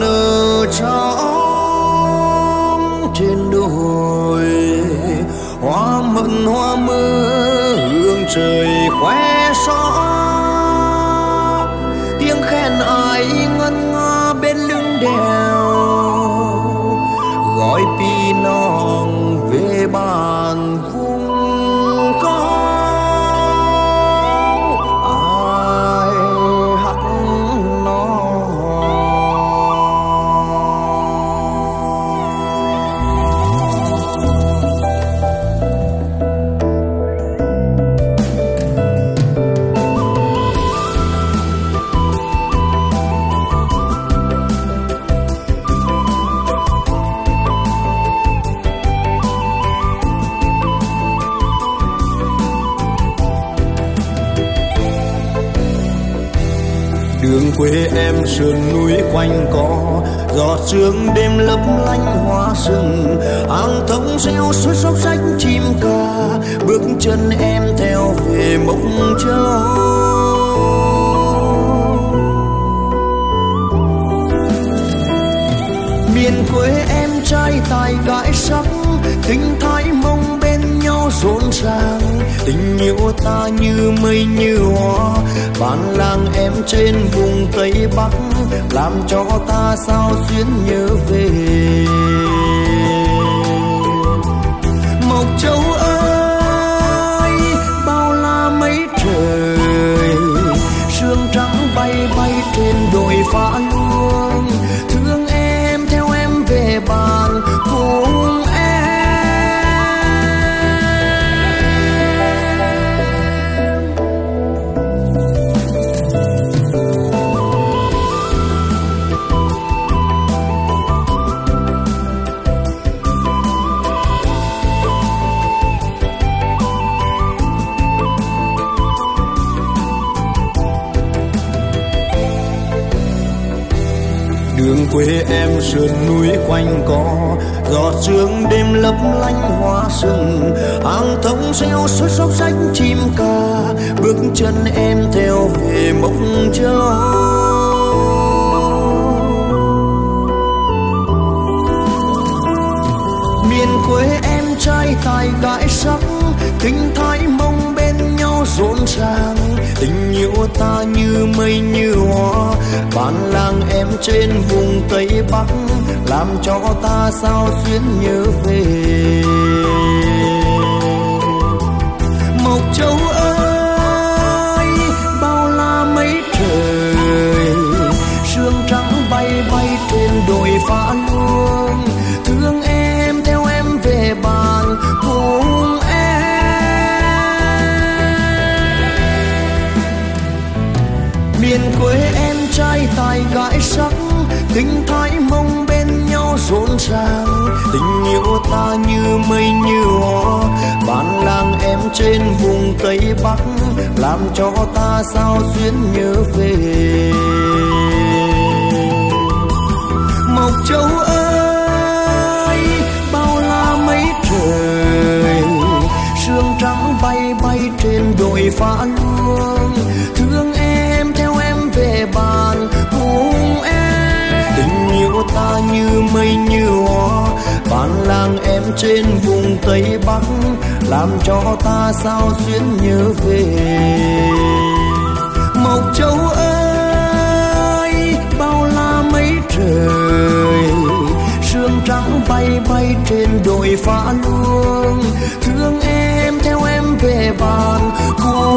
nở trong trên đồi. Hoa mận, hoa mơ hương trời khoe xóa. Tiếng khen ai ngân nga bên lưng đèo. Gọi pi non về bàn cung đường quê em sườn núi quanh co. Giọt sương đêm lấp lánh hoa rừng hàng thông reo suối sóc sách chim ca. Bước chân em theo về mốc châu miền quê em trai tài gái sắc tình thái mong bên nhau rộn ràng. Tình ta như mây như hoa. Bản làng em trên vùng tây bắc, làm cho ta sao xuyên nhớ về. Mộc châu ơi, bao la mấy trời, sương trắng bay bay trên đồi phá núi. Đường quê em sườn núi quanh co. Giọt sương đêm lấp lánh hoa rừng hàng thông reo suốt sóc sách chim ca. Bước chân em theo về mộng châu như mây như hoa. Bản làng em trên vùng tây bắc, làm cho ta sao xuyên nhớ về. Mộc châu tình thái mong bên nhau rộn ràng tình yêu ta như mây như hoa bản làng em trên vùng tây bắc, làm cho ta sao xuyên nhớ về. Mộc châu ơi trên vùng tây bắc, làm cho ta sao xuyên nhớ về. Mộc châu ơi, bao la mấy trời, sương trắng bay bay trên đồi phá luông. Thương em, theo em về bàn cùng